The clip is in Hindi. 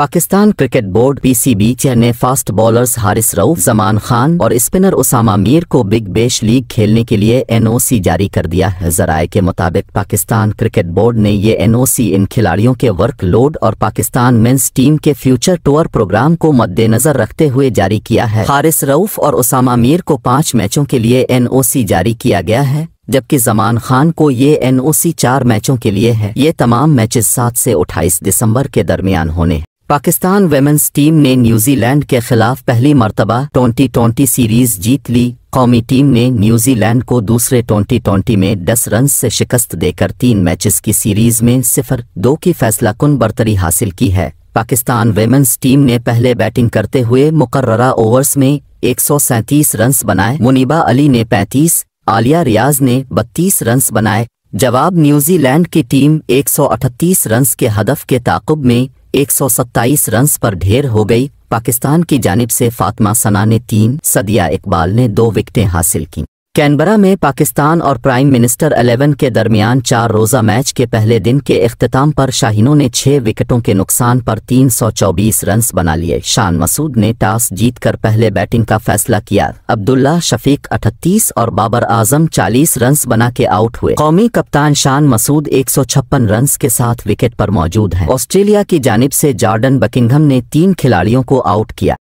पाकिस्तान क्रिकेट बोर्ड पीसीबी ने फास्ट बॉलर्स हारिस रऊफ, जमान खान और स्पिनर उसामा मीर को बिग बेश लीग खेलने के लिए एनओसी जारी कर दिया है। जराये के मुताबिक पाकिस्तान क्रिकेट बोर्ड ने ये एनओसी इन खिलाड़ियों के वर्कलोड और पाकिस्तान मेंस टीम के फ्यूचर टूर प्रोग्राम को मद्देनजर रखते हुए जारी किया है। हारिस रऊफ और उसामा मीर को पाँच मैचों के लिए एनओसी जारी किया गया है, जबकि जमान खान को ये एनओसी चार मैचों के लिए है। ये तमाम मैचेस सात से अट्ठाईस दिसंबर के दरमियान होने पाकिस्तान वेमेंस टीम ने न्यूजीलैंड के खिलाफ पहली मरतबा ट्वेंटी ट्वेंटी सीरीज़ जीत ली। कौमी टीम ने न्यूजीलैंड को दूसरे ट्वेंटी ट्वेंटी में दस रन से शिकस्त देकर तीन मैचेस की सीरीज़ में सिफर दो की फैसला कुन बरतरी हासिल की है। पाकिस्तान वेमेंस टीम ने पहले बैटिंग करते हुए मुकर्रा ओवर्स में एक रन बनाए। मुनीबा अली ने 35, आलिया रियाज ने 32 रन बनाए। जवाब न्यूजीलैंड की टीम 138 रन के हदफ के ताकुब में 127 रन पर ढेर हो गई। पाकिस्तान की जानिब से फातमा सना ने तीन, सदिया इकबाल ने दो विकटें हासिल की। कैनबरा में पाकिस्तान और प्राइम मिनिस्टर 11 के दरमियान चार रोज़ा मैच के पहले दिन के अख्ताम पर शाहीनों ने छह विकेटों के नुकसान पर 324 रन बना लिए। शान मसूद ने टॉस जीतकर पहले बैटिंग का फैसला किया। अब्दुल्ला शफीक 38 और बाबर आज़म 40 रन बना के आउट हुए। कौमी कप्तान शान मसूद एक रन के साथ विकेट पर मौजूद हैं। ऑस्ट्रेलिया की जानब से जॉर्डन बकिंगम ने तीन खिलाड़ियों को आउट किया।